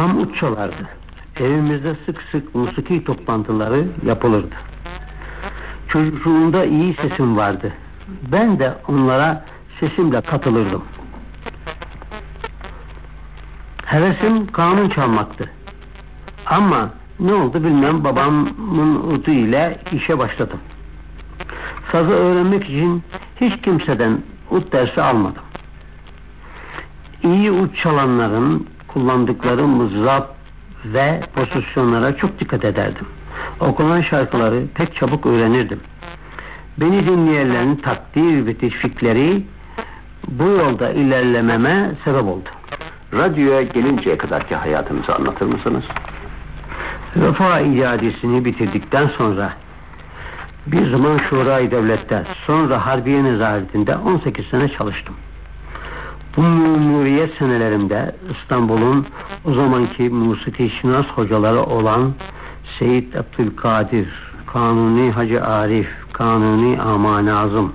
Babam uç çalardı. Evimizde sık sık musiki toplantıları yapılırdı. Çocukluğumda iyi sesim vardı. Ben de onlara sesimle katılırdım. Hevesim kanun çalmaktı. Ama ne oldu bilmem babamın udu ile işe başladım. Sazı öğrenmek için hiç kimseden ut dersi almadım. İyi ut çalanların kullandıkları mızrap ve pozisyonlara çok dikkat ederdim. Okunan şarkıları pek çabuk öğrenirdim. Beni dinleyenlerin takdir ve teşvikleri bu yolda ilerlememe sebep oldu. Radyoya gelinceye kadarki hayatınızı anlatır mısınız? Vefa icadesini bitirdikten sonra bir zaman Şurayı Devlet'te sonra Harbiye Nezaretinde 18 sene çalıştım. Bu memuriyet senelerimde İstanbul'un o zamanki musiki şinas hocaları olan Seyit Abdülkadir, Kanuni Hacı Arif, Kanuni Aman Nazım,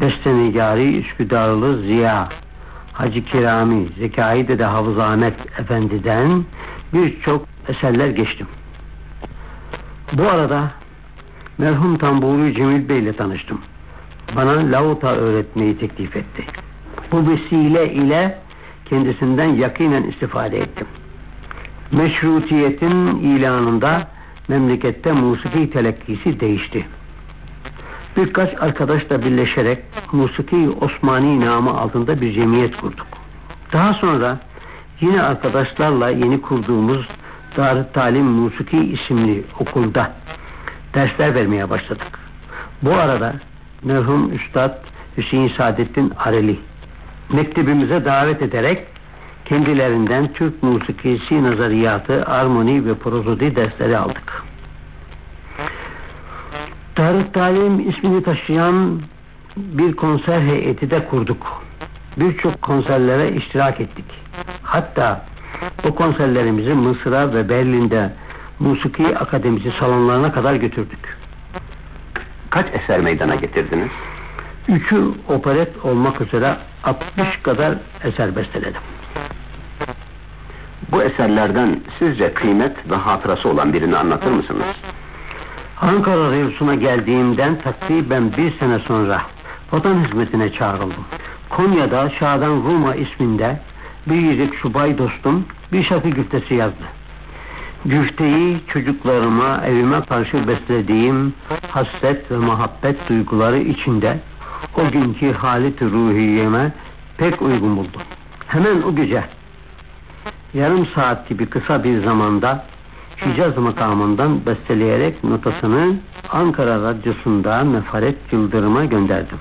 Bestenigari Üsküdarlı Ziya, Hacı Kirami, Zekai Dede Hafız Ahmet Efendi'den birçok eserler geçtim. Bu arada merhum Tamburi Cemil Bey ile tanıştım. Bana lauta öğretmeyi teklif etti. Bu vesile ile kendisinden yakinen istifade ettim. Meşrutiyetin ilanında memlekette musiki telekkisi değişti. Birkaç arkadaşla birleşerek Musiki Osmani namı altında bir cemiyet kurduk. Daha sonra yine arkadaşlarla yeni kurduğumuz Dar Talim Musiki isimli okulda dersler vermeye başladık. Bu arada merhum Üstad Hüseyin Saadettin Areli mektebimize davet ederek kendilerinden Türk musikisi nazariyatı, armoni ve prozodi dersleri aldık. Tarık Talim ismini taşıyan bir konser heyeti de kurduk. Birçok konserlere iştirak ettik. Hatta bu konserlerimizi Mısır'a ve Berlin'de Musiki Akademisi salonlarına kadar götürdük. Kaç eser meydana getirdiniz? Üçü operet olmak üzere 60 kadar eser besteledim. Bu eserlerden sizce kıymet ve hatırası olan birini anlatır mısınız? Ankara Revusu'na geldiğimden takriben bir sene sonra vatan hizmetine çağrıldım. Konya'da Şadan Ruma isminde bir yiyecek subay dostum bir şarkı güftesi yazdı. Güfteyi çocuklarıma, evime karşı beslediğim hasret ve muhabbet duyguları içinde o günkü halit ruhiyeme pek uygun buldum. Hemen o gece yarım saat gibi kısa bir zamanda Hicaz makamından besteleyerek notasını Ankara Radyosu'nda Mefaret Yıldırım'a gönderdim.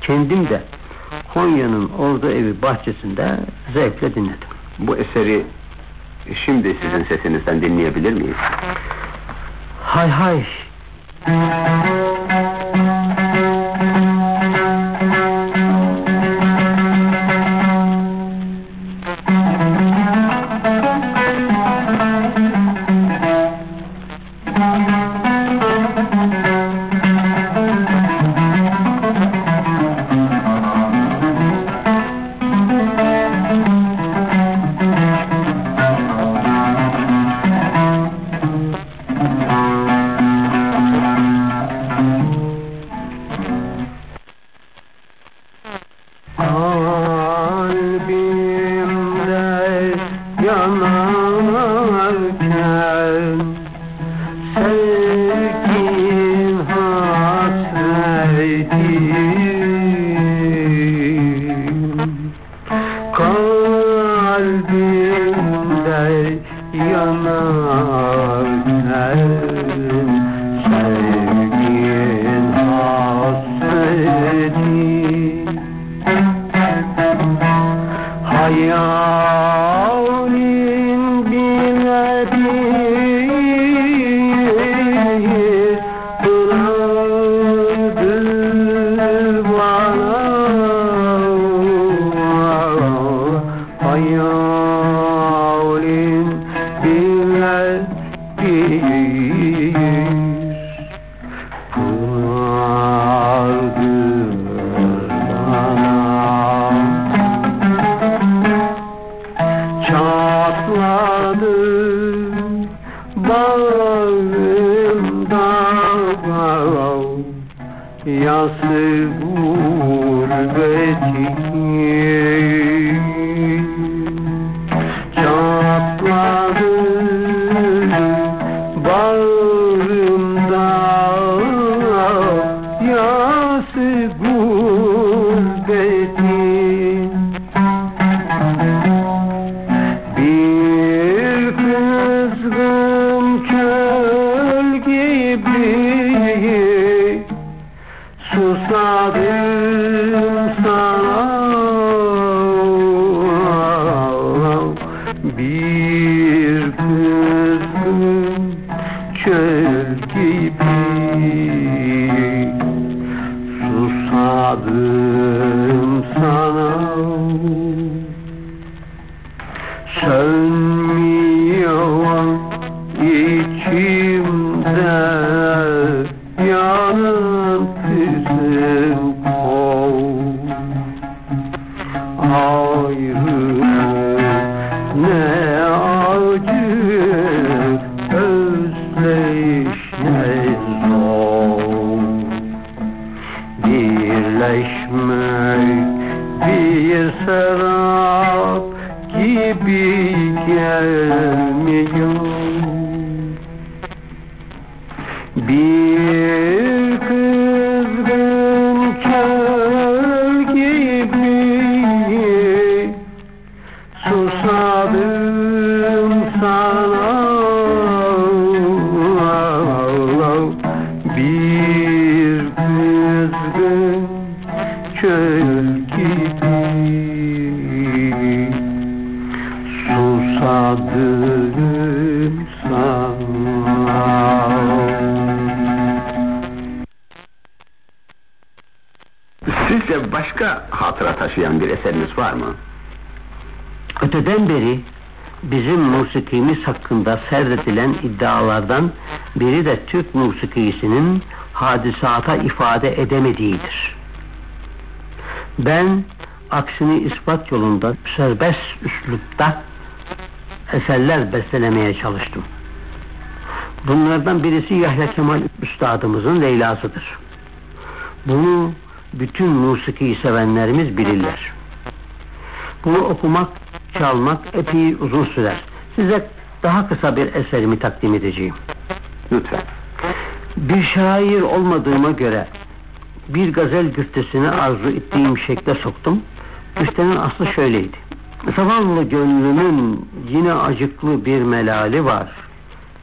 Kendim de Konya'nın ordu evi bahçesinde zevkle dinledim. Bu eseri şimdi sizin sesinizden dinleyebilir miyiz? Hay hay. Bir başka hatıra taşıyan bir eseriniz var mı? Öteden beri bizim musikimiz hakkında seyredilen iddialardan biri de Türk musikisinin hadisata ifade edemediğidir. Ben aksini ispat yolunda serbest üslupta eserler bestelemeye çalıştım. Bunlardan birisi Yahya Kemal Üstadımızın Leyla'sıdır. Bunu bütün musiki sevenlerimiz bilirler. Bunu okumak, çalmak epey uzun sürer. Size daha kısa bir eserimi takdim edeceğim. Lütfen. Bir şair olmadığıma göre bir gazel güftesini arzu ettiğim şekle soktum. Güftenin aslı şöyleydi. Zavallı gönlümün yine acıklı bir melali var.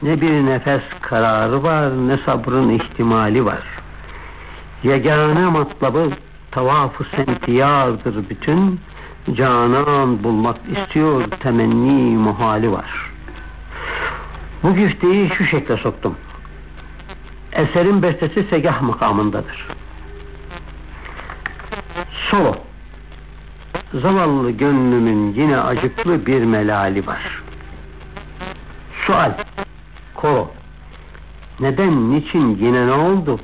Ne bir nefes kararı var, ne sabrın ihtimali var. Yegane matlabı tavafı semtiyardır bütün. Canan bulmak istiyor temenni muhali var. Bu güfteyi şu şekle soktum. Eserin bestesi segah makamındadır. Solo. Zavallı gönlümün yine acıklı bir melali var. Sual. Koro. Neden, niçin, yine ne oldu?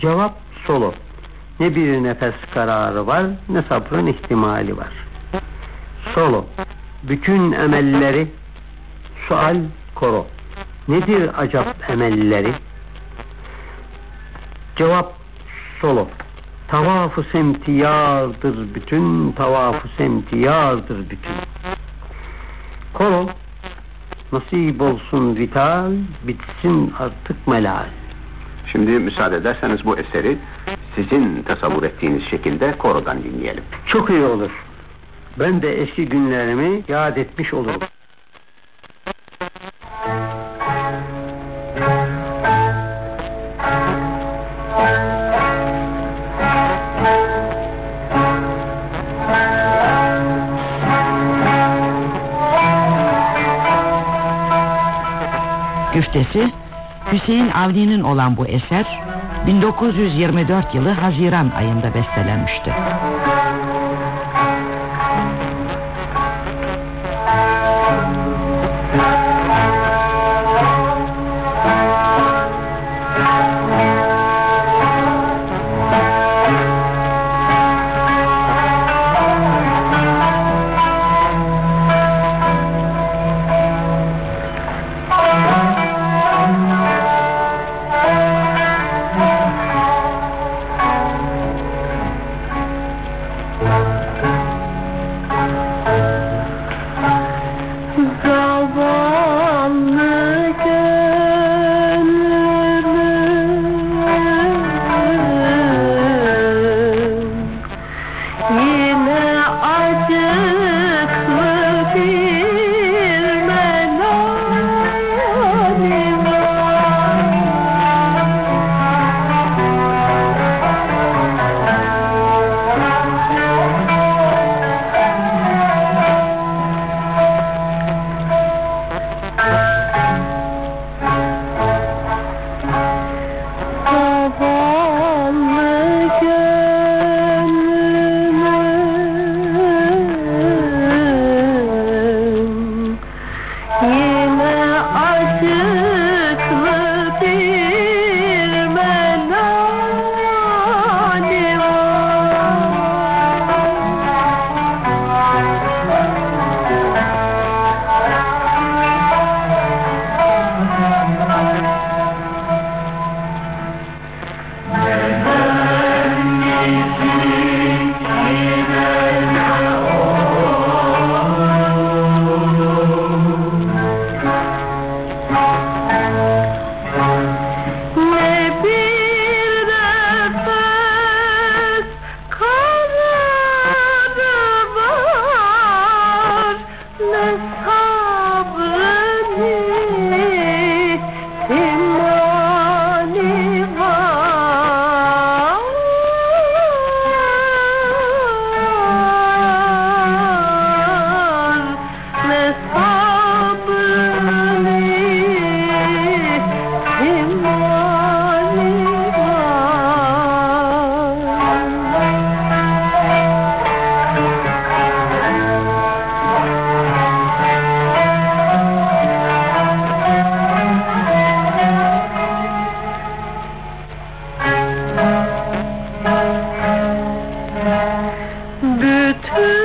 Cevap solo. Ne bir nefes kararı var, ne sabrın ihtimali var. Solo. Bütün emelleri, sual, koro. Nedir acap emelleri? Cevap solo. Tavafı semtiyardır bütün, tavafı semtiyardır bütün. Koro, nasip olsun vital, bitsin artık melal. Şimdi müsaade ederseniz bu eseri sizin tasavvur ettiğiniz şekilde korodan dinleyelim. Çok iyi olur. Ben de eski günlerimi yad etmiş olurum. Hüseyin Avni'nin olan bu eser 1924 yılı Haziran ayında bestelenmişti. Bütün